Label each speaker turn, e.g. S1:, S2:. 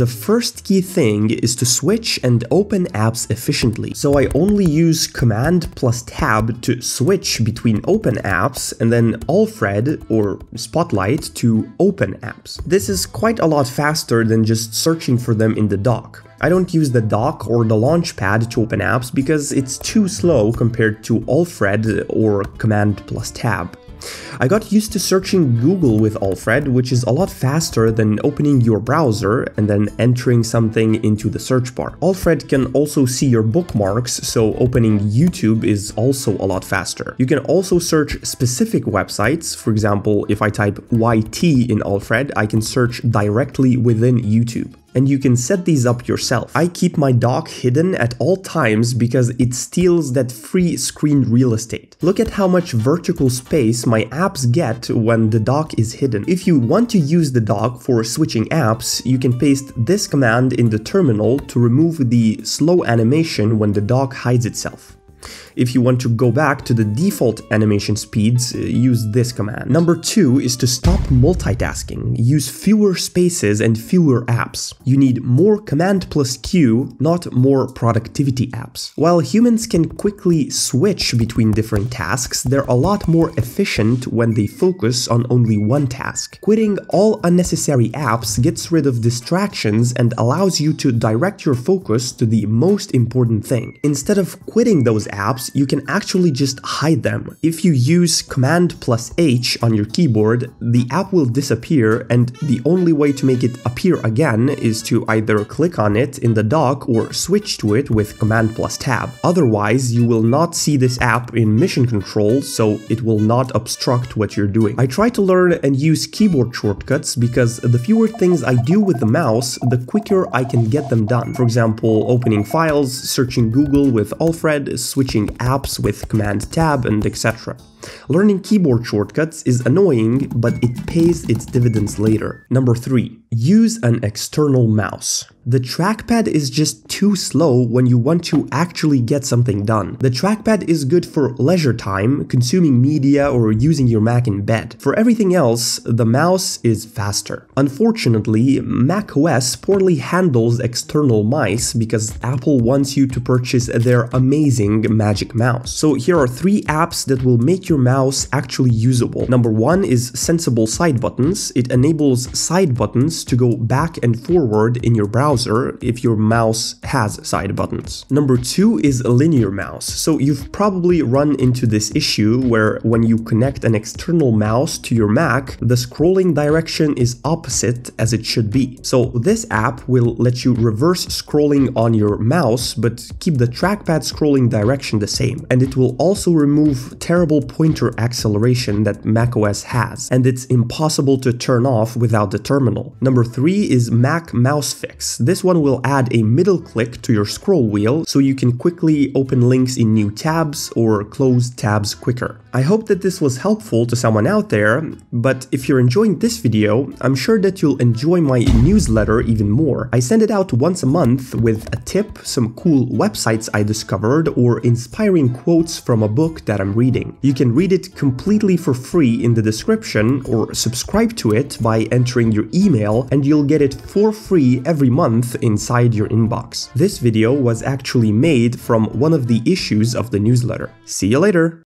S1: The first key thing is to switch and open apps efficiently. So I only use Command plus Tab to switch between open apps and then Alfred or Spotlight to open apps. This is quite a lot faster than just searching for them in the dock. I don't use the dock or the launchpad to open apps because it's too slow compared to Alfred or Command plus Tab. I got used to searching Google with Alfred, which is a lot faster than opening your browser and then entering something into the search bar. Alfred can also see your bookmarks, so opening YouTube is also a lot faster. You can also search specific websites, for example, if I type YT in Alfred, I can search directly within YouTube and you can set these up yourself. I keep my dock hidden at all times because it steals that free screen real estate. Look at how much vertical space my apps get when the dock is hidden. If you want to use the dock for switching apps, you can paste this command in the terminal to remove the slow animation when the dock hides itself. If you want to go back to the default animation speeds, uh, use this command. Number two is to stop multitasking. Use fewer spaces and fewer apps. You need more command plus Q, not more productivity apps. While humans can quickly switch between different tasks, they're a lot more efficient when they focus on only one task. Quitting all unnecessary apps gets rid of distractions and allows you to direct your focus to the most important thing. Instead of quitting those apps, you can actually just hide them. If you use Command plus H on your keyboard, the app will disappear and the only way to make it appear again is to either click on it in the dock or switch to it with Command plus Tab. Otherwise, you will not see this app in mission control, so it will not obstruct what you're doing. I try to learn and use keyboard shortcuts because the fewer things I do with the mouse, the quicker I can get them done. For example, opening files, searching Google with Alfred, switching apps with Command Tab and etc. Learning keyboard shortcuts is annoying, but it pays its dividends later. Number 3. Use an external mouse. The trackpad is just too slow when you want to actually get something done. The trackpad is good for leisure time, consuming media or using your Mac in bed. For everything else, the mouse is faster. Unfortunately, macOS poorly handles external mice because Apple wants you to purchase their amazing Magic Mouse. So here are three apps that will make your mouse actually usable. Number one is Sensible Side Buttons. It enables side buttons to go back and forward in your browser if your mouse has side buttons. Number two is a linear mouse. So you've probably run into this issue where when you connect an external mouse to your Mac, the scrolling direction is opposite as it should be. So this app will let you reverse scrolling on your mouse, but keep the trackpad scrolling direction the same. And it will also remove terrible pointer acceleration that macOS has, and it's impossible to turn off without the terminal. Number 3 is Mac Mouse Fix. This one will add a middle click to your scroll wheel so you can quickly open links in new tabs or close tabs quicker. I hope that this was helpful to someone out there, but if you're enjoying this video, I'm sure that you'll enjoy my newsletter even more. I send it out once a month with a tip, some cool websites I discovered, or inspiring quotes from a book that I'm reading. You read it completely for free in the description or subscribe to it by entering your email and you'll get it for free every month inside your inbox. This video was actually made from one of the issues of the newsletter. See you later!